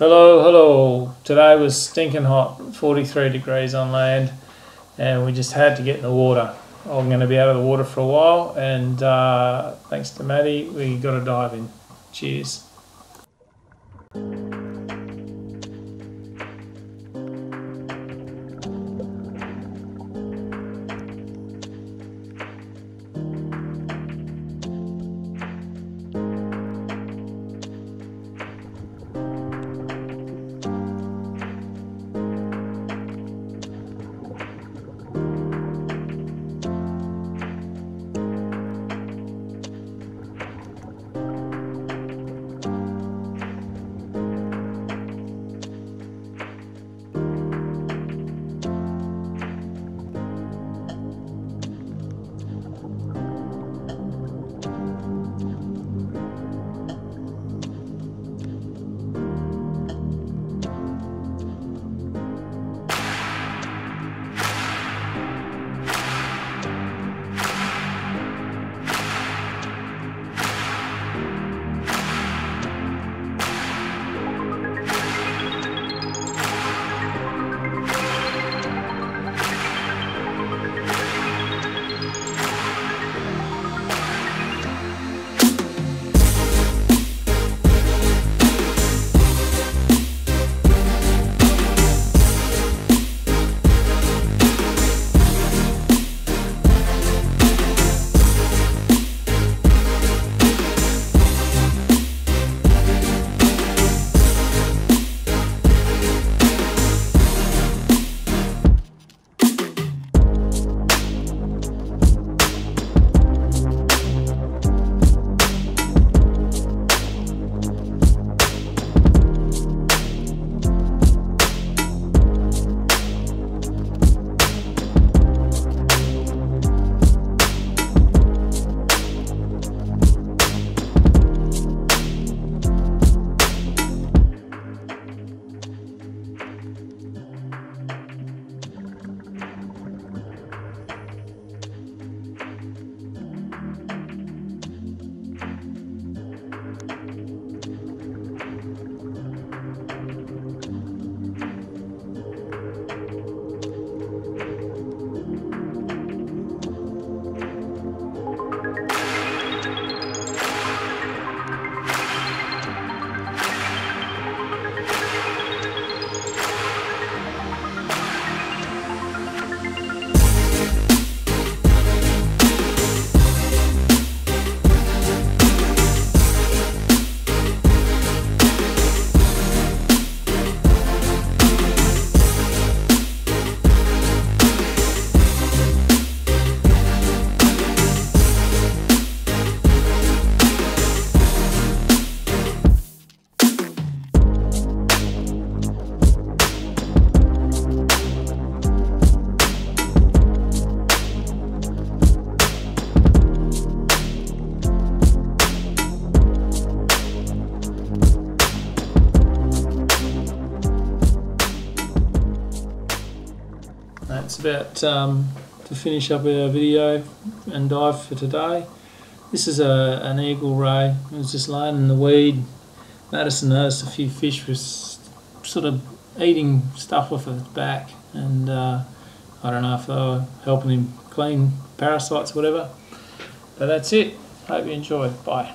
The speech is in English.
Hello, hello. Today was stinking hot, 43 degrees on land, and we just had to get in the water. I'm going to be out of the water for a while, and uh, thanks to Maddie, we got to dive in. Cheers. That's about um, to finish up our video and dive for today. This is a, an eagle ray. It was just laying in the weed. Madison noticed a few fish was sort of eating stuff off of its back, and uh, I don't know if they were helping him clean parasites or whatever. But that's it. Hope you enjoy. Bye.